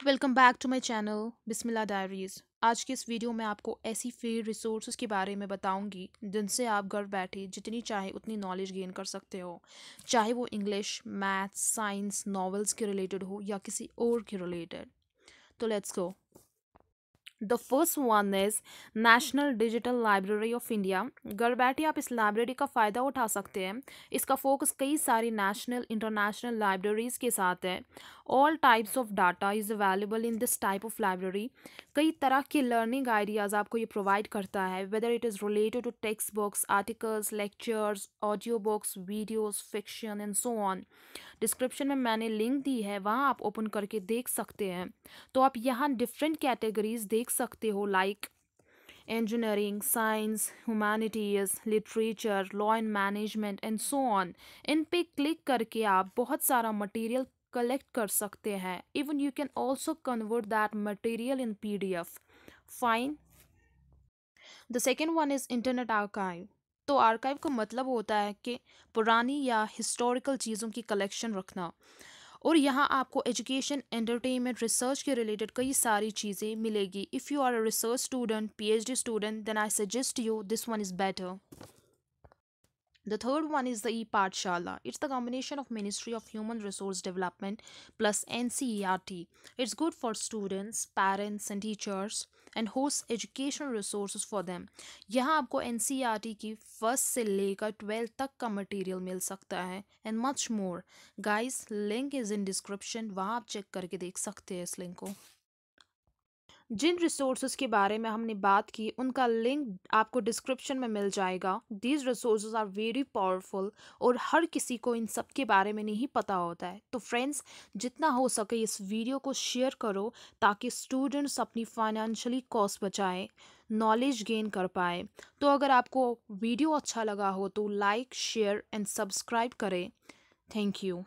Welcome back to my channel Bismillah diaries. आज की इस वीडियो में आपको ऐसी फ्री रिसोर्सेज के बारे में बताऊँगी, जिनसे आप घर बैठे जितनी चाहे उतनी नॉलेज गेन कर सकते हो। चाहे वो इंग्लिश मैथ्स साइंस नॉवेल्स के रिलेटेड हो या किसी और के रिलेटेड तो let's go the first one is national digital library of India घर बैठे आप इस लाइब्रेरी का फ़ायदा उठा सकते हैं। इसका फोकस कई सारी नेशनल इंटरनेशनल लाइब्रेरीज़ के साथ है। All types of data is available in this type of library कई तरह के लर्निंग आइडियाज़ आपको ये प्रोवाइड करता है whether it is related to text books articles lectures audio books videos fiction and so on description में मैंने link दी है, वहाँ आप ओपन करके देख सकते हैं। तो आप यहाँ डिफरेंट कैटेगरीज देख सकते हो like engineering science humanities literature law and management and so on इन पे क्लिक करके आप बहुत सारा मटेरियल कलेक्ट कर सकते हैं। Even you can also convert that material in P D F fine the second one is internet archive तो archive का मतलब होता है कि पुरानी या हिस्टोरिकल चीज़ों की कलेक्शन रखना। और यहाँ आपको एजुकेशन एंटरटेनमेंट रिसर्च के रिलेटेड कई सारी चीज़ें मिलेगी। If you are a research student PhD student then I suggest you this one is better The third one is the e-Pathshala. It's the combination of Ministry of Human Resource Development plus NCERT. It's good for students, parents and teachers and hosts educational resources for them. यहाँ आपको NCERT की first से लेकर twelfth तक का material मिल सकता है and much more guys link is in description वहाँ आप चेक करके देख सकते हैं इस लिंक को जिन रिसोर्स के बारे में हमने बात की, उनका लिंक आपको डिस्क्रिप्शन में मिल जाएगा। These resource are very powerful और हर किसी को इन सब के बारे में नहीं पता होता है। तो फ्रेंड्स जितना हो सके इस वीडियो को शेयर करो ताकि स्टूडेंट्स अपनी फाइनेंशियली कॉस्ट बचाएँ नॉलेज गेन कर पाए। तो अगर आपको वीडियो अच्छा लगा हो तो लाइक शेयर एंड सब्सक्राइब करें। Thank you